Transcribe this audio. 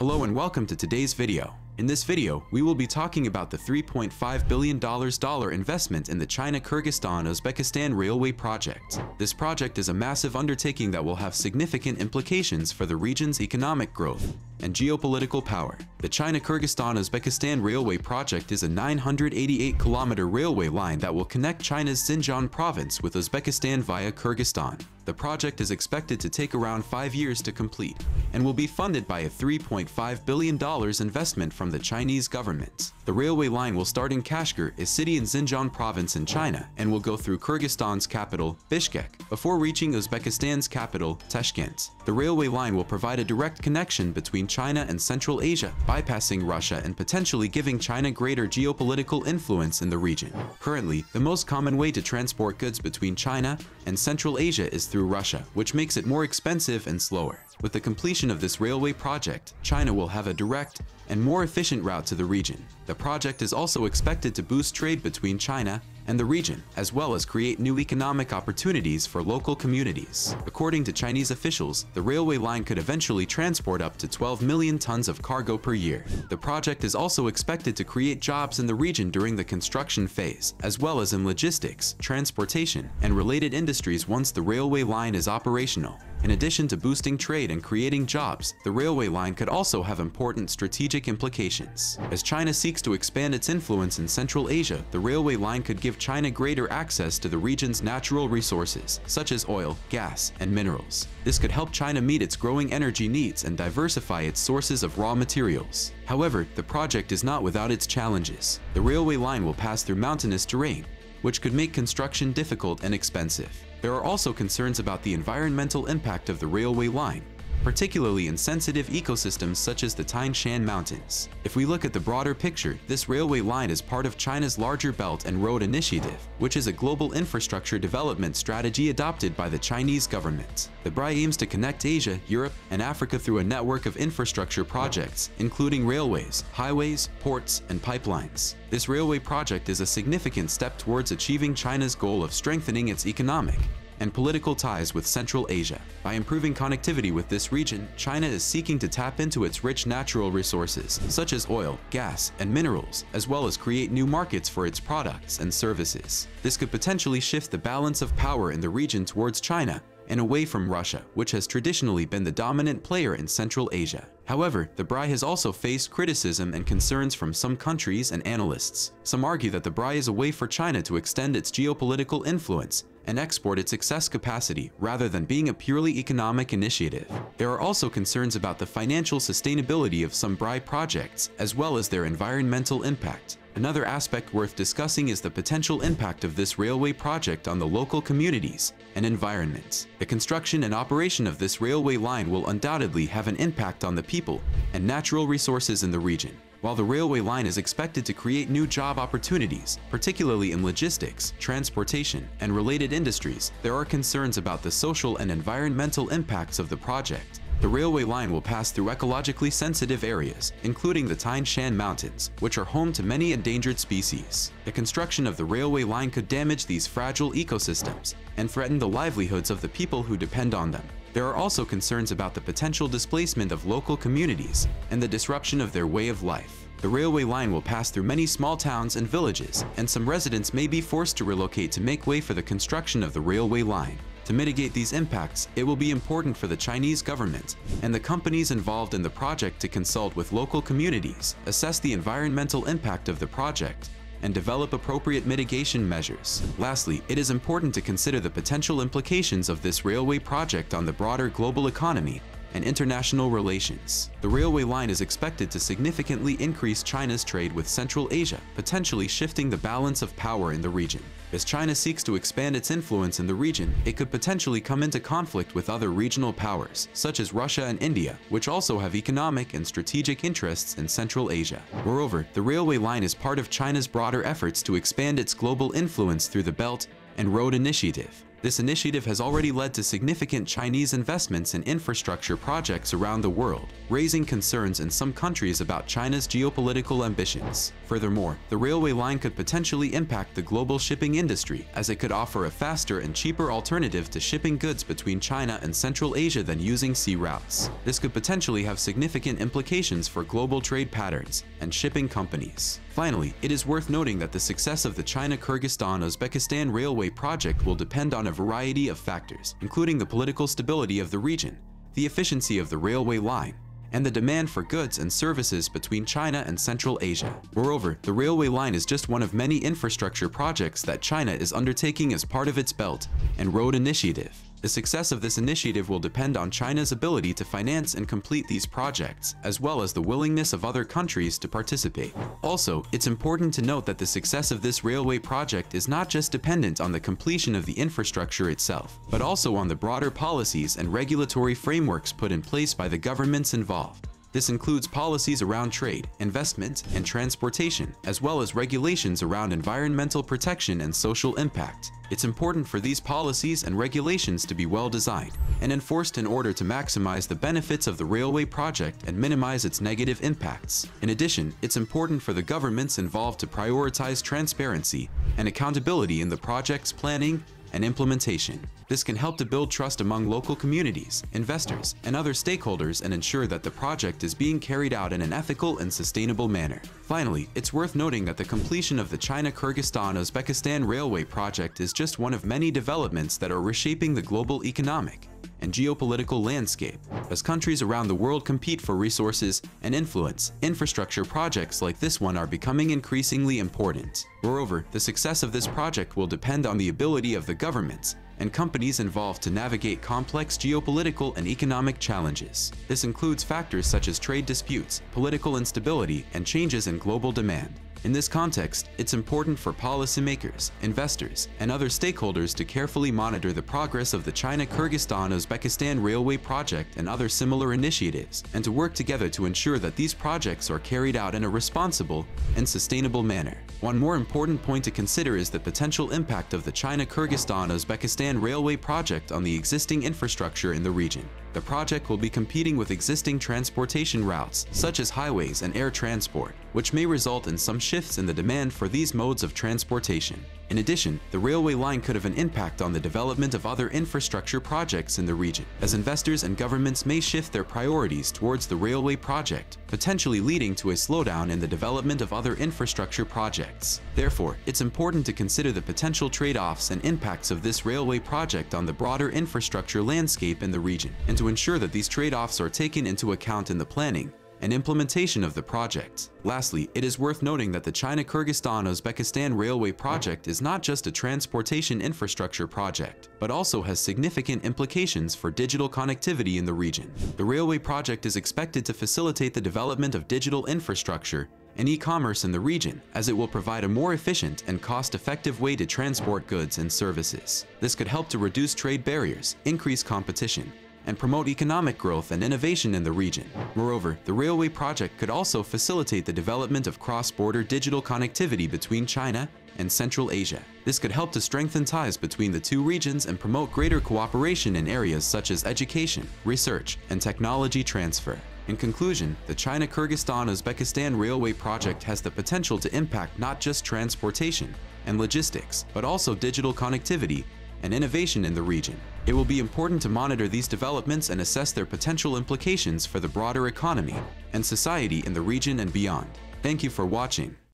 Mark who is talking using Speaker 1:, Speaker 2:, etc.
Speaker 1: Hello and welcome to today's video. In this video, we will be talking about the $3.5 billion investment in the China-Kyrgyzstan-Uzbekistan Railway Project. This project is a massive undertaking that will have significant implications for the region's economic growth and geopolitical power. The China-Kyrgyzstan-Uzbekistan Railway Project is a 988-kilometer railway line that will connect China's Xinjiang province with Uzbekistan via Kyrgyzstan. The project is expected to take around five years to complete and will be funded by a $3.5 billion investment from the Chinese government. The railway line will start in Kashgar, a city in Xinjiang province in China, and will go through Kyrgyzstan's capital, Bishkek, before reaching Uzbekistan's capital, Tashkent. The railway line will provide a direct connection between China and Central Asia, bypassing Russia and potentially giving China greater geopolitical influence in the region. Currently, the most common way to transport goods between China and Central Asia is through Russia, which makes it more expensive and slower. With the completion of this railway project, China will have a direct and more efficient route to the region. The project is also expected to boost trade between China and the region, as well as create new economic opportunities for local communities. According to Chinese officials, the railway line could eventually transport up to 12 million tons of cargo per year. The project is also expected to create jobs in the region during the construction phase, as well as in logistics, transportation, and related industries once the railway line is operational. In addition to boosting trade and creating jobs, the railway line could also have important strategic implications. As China seeks to expand its influence in Central Asia, the railway line could give China greater access to the region's natural resources, such as oil, gas, and minerals. This could help China meet its growing energy needs and diversify its sources of raw materials. However, the project is not without its challenges. The railway line will pass through mountainous terrain, which could make construction difficult and expensive. There are also concerns about the environmental impact of the railway line, particularly in sensitive ecosystems such as the Tian Shan Mountains. If we look at the broader picture, this railway line is part of China's larger Belt and Road Initiative, which is a global infrastructure development strategy adopted by the Chinese government. The BRI aims to connect Asia, Europe, and Africa through a network of infrastructure projects, including railways, highways, ports, and pipelines. This railway project is a significant step towards achieving China's goal of strengthening its economic and political ties with Central Asia. By improving connectivity with this region, China is seeking to tap into its rich natural resources, such as oil, gas, and minerals, as well as create new markets for its products and services. This could potentially shift the balance of power in the region towards China and away from Russia, which has traditionally been the dominant player in Central Asia. However, the BRI has also faced criticism and concerns from some countries and analysts. Some argue that the BRI is a way for China to extend its geopolitical influence and export its excess capacity rather than being a purely economic initiative. There are also concerns about the financial sustainability of some BRI projects, as well as their environmental impact. Another aspect worth discussing is the potential impact of this railway project on the local communities and environments. The construction and operation of this railway line will undoubtedly have an impact on the people and natural resources in the region. While the railway line is expected to create new job opportunities, particularly in logistics, transportation, and related industries, there are concerns about the social and environmental impacts of the project. The railway line will pass through ecologically sensitive areas, including the Tian Shan Mountains, which are home to many endangered species. The construction of the railway line could damage these fragile ecosystems and threaten the livelihoods of the people who depend on them. There are also concerns about the potential displacement of local communities and the disruption of their way of life. The railway line will pass through many small towns and villages, and some residents may be forced to relocate to make way for the construction of the railway line. To mitigate these impacts, it will be important for the Chinese government and the companies involved in the project to consult with local communities, assess the environmental impact of the project, and develop appropriate mitigation measures. Lastly, it is important to consider the potential implications of this railway project on the broader global economy and international relations. The railway line is expected to significantly increase China's trade with Central Asia, potentially shifting the balance of power in the region. As China seeks to expand its influence in the region, it could potentially come into conflict with other regional powers, such as Russia and India, which also have economic and strategic interests in Central Asia. Moreover, the railway line is part of China's broader efforts to expand its global influence through the Belt and Road Initiative, This initiative has already led to significant Chinese investments in infrastructure projects around the world, raising concerns in some countries about China's geopolitical ambitions. Furthermore, the railway line could potentially impact the global shipping industry as it could offer a faster and cheaper alternative to shipping goods between China and Central Asia than using sea routes. This could potentially have significant implications for global trade patterns and shipping companies. Finally, it is worth noting that the success of the China-Kyrgyzstan-Uzbekistan railway project will depend on a variety of factors, including the political stability of the region, the efficiency of the railway line, and the demand for goods and services between China and Central Asia. Moreover, the railway line is just one of many infrastructure projects that China is undertaking as part of its Belt and Road Initiative. The success of this initiative will depend on China's ability to finance and complete these projects, as well as the willingness of other countries to participate. Also, it's important to note that the success of this railway project is not just dependent on the completion of the infrastructure itself, but also on the broader policies and regulatory frameworks put in place by the governments involved. This includes policies around trade, investment, and transportation, as well as regulations around environmental protection and social impact. It's important for these policies and regulations to be well designed and enforced in order to maximize the benefits of the railway project and minimize its negative impacts. In addition, it's important for the governments involved to prioritize transparency and accountability in the project's planning and implementation. This can help to build trust among local communities, investors, and other stakeholders and ensure that the project is being carried out in an ethical and sustainable manner. Finally, it's worth noting that the completion of the China-Kyrgyzstan-Uzbekistan railway project is just one of many developments that are reshaping the global economic and geopolitical landscape. As countries around the world compete for resources and influence, infrastructure projects like this one are becoming increasingly important. Moreover, the success of this project will depend on the ability of the governments and companies involved to navigate complex geopolitical and economic challenges. This includes factors such as trade disputes, political instability, and changes in global demand. In this context, it's important for policymakers, investors, and other stakeholders to carefully monitor the progress of the China-Kyrgyzstan-Uzbekistan railway project and other similar initiatives, and to work together to ensure that these projects are carried out in a responsible and sustainable manner. One more important point to consider is the potential impact of the China-Kyrgyzstan-Uzbekistan railway project on the existing infrastructure in the region. The project will be competing with existing transportation routes, such as highways and air transport, which may result in some shifts in the demand for these modes of transportation. In addition, the railway line could have an impact on the development of other infrastructure projects in the region, as investors and governments may shift their priorities towards the railway project, potentially leading to a slowdown in the development of other infrastructure projects. Therefore, it's important to consider the potential trade-offs and impacts of this railway project on the broader infrastructure landscape in the region, and to ensure that these trade-offs are taken into account in the planning and implementation of the project. Lastly, it is worth noting that the China-Kyrgyzstan-Uzbekistan railway project is not just a transportation infrastructure project, but also has significant implications for digital connectivity in the region. The railway project is expected to facilitate the development of digital infrastructure and e-commerce in the region, as it will provide a more efficient and cost-effective way to transport goods and services. This could help to reduce trade barriers, increase competition, and promote economic growth and innovation in the region. Moreover, the railway project could also facilitate the development of cross-border digital connectivity between China and Central Asia. This could help to strengthen ties between the two regions and promote greater cooperation in areas such as education, research, and technology transfer. In conclusion, the China-Kyrgyzstan-Uzbekistan railway project has the potential to impact not just transportation and logistics, but also digital connectivity and innovation in the region. It will be important to monitor these developments and assess their potential implications for the broader economy and society in the region and beyond. Thank you for watching.